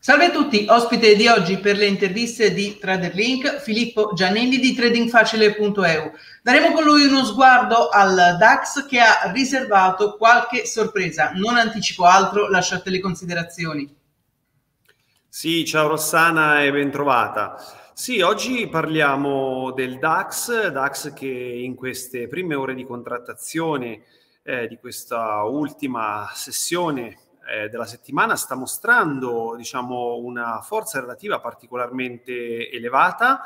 Salve a tutti, ospite di oggi per le interviste di TraderLink, Filippo Giannelli di tradingfacile.eu. Daremo con lui uno sguardo al DAX che ha riservato qualche sorpresa. Non anticipo altro, lasciate le considerazioni. Sì, ciao Rossana e bentrovata. Sì, oggi parliamo del DAX, DAX che in queste prime ore di contrattazione eh, di questa ultima sessione eh, della settimana sta mostrando diciamo, una forza relativa particolarmente elevata.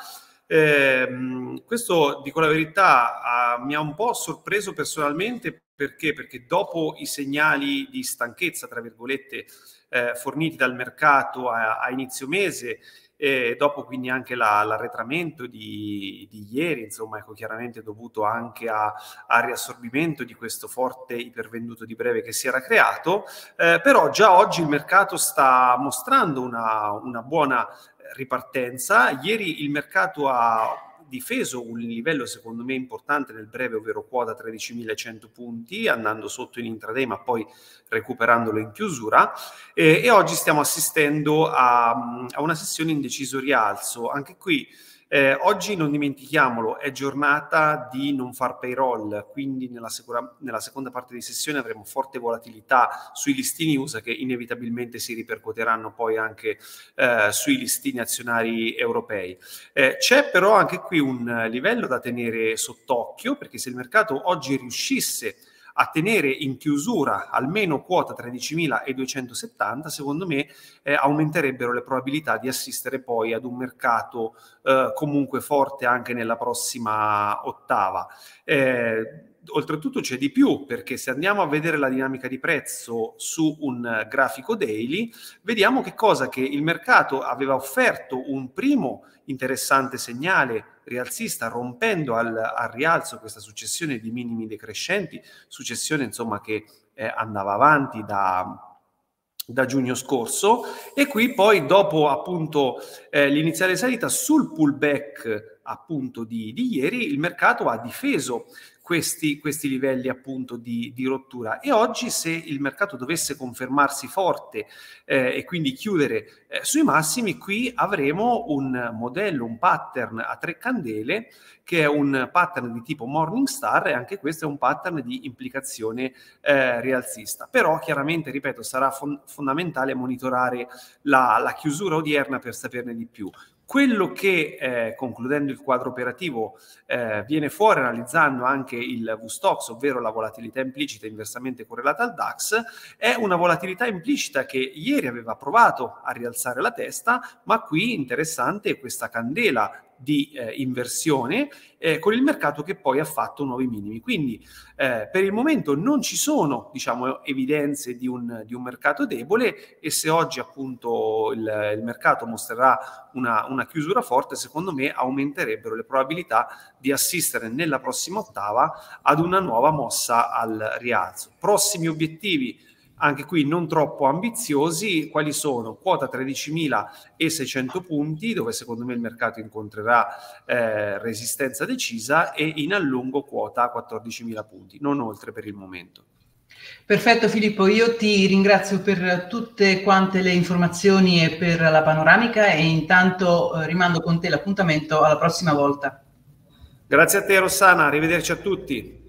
Eh, questo, dico la verità, ah, mi ha un po' sorpreso personalmente perché? Perché dopo i segnali di stanchezza, tra virgolette, eh, forniti dal mercato a, a inizio mese e dopo quindi anche la, l'arretramento di, di, ieri, insomma, ecco, chiaramente dovuto anche al riassorbimento di questo forte ipervenduto di breve che si era creato, eh, però già oggi il mercato sta mostrando una, una buona ripartenza. Ieri il mercato ha difeso un livello secondo me importante nel breve, ovvero quota 13.100 punti, andando sotto in intraday ma poi recuperandolo in chiusura e, e oggi stiamo assistendo a, a una sessione in deciso rialzo. Anche qui eh, oggi non dimentichiamolo, è giornata di non far payroll, quindi nella, sicura, nella, seconda parte di sessione avremo forte volatilità sui listini USA che inevitabilmente si ripercuoteranno poi anche eh, sui listini azionari europei. Eh, c'è però anche qui un livello da tenere sott'occhio perché se il mercato oggi riuscisse a tenere in chiusura almeno quota 13.270, secondo me eh, aumenterebbero le probabilità di assistere poi ad un mercato eh, comunque forte anche nella prossima ottava. Eh, oltretutto c'è di più perché se andiamo a vedere la dinamica di prezzo su un grafico daily, vediamo che cosa? Che il mercato aveva offerto un primo interessante segnale rialzista rompendo al, al rialzo questa successione di minimi decrescenti, successione insomma che eh, andava avanti da da giugno scorso. E qui poi dopo appunto eh, l'iniziale salita sul pullback appunto di, di ieri il mercato ha difeso questi, questi livelli appunto di, di, rottura. E oggi se il mercato dovesse confermarsi forte eh, e quindi chiudere eh, sui massimi, qui avremo un modello, un pattern a tre candele che è un pattern di tipo Morningstar e anche questo è un pattern di implicazione eh, rialzista. Però chiaramente, ripeto, sarà fon- fondamentale monitorare la, la chiusura odierna per saperne di più. Quello che, eh, concludendo il quadro operativo, eh, viene fuori analizzando anche il VSTOX, ovvero la volatilità implicita inversamente correlata al DAX, è una volatilità implicita che ieri aveva provato a rialzare la testa, ma qui interessante questa candela di eh, inversione eh, con il mercato che poi ha fatto nuovi minimi. Quindi eh, per il momento non ci sono diciamo, evidenze di un, di un, mercato debole e se oggi appunto il, il mercato mostrerà una, una chiusura forte, secondo me aumenterebbero le probabilità di assistere nella prossima ottava ad una nuova mossa al rialzo. Prossimi obiettivi anche qui non troppo ambiziosi, quali sono? Quota 13.600 punti, dove secondo me il mercato incontrerà eh, resistenza decisa, e in allungo quota 14.000 punti, non oltre per il momento. Perfetto Filippo, io ti ringrazio per tutte quante le informazioni e per la panoramica e intanto eh, rimando con te l'appuntamento alla prossima volta. Grazie a te Rossana, arrivederci a tutti.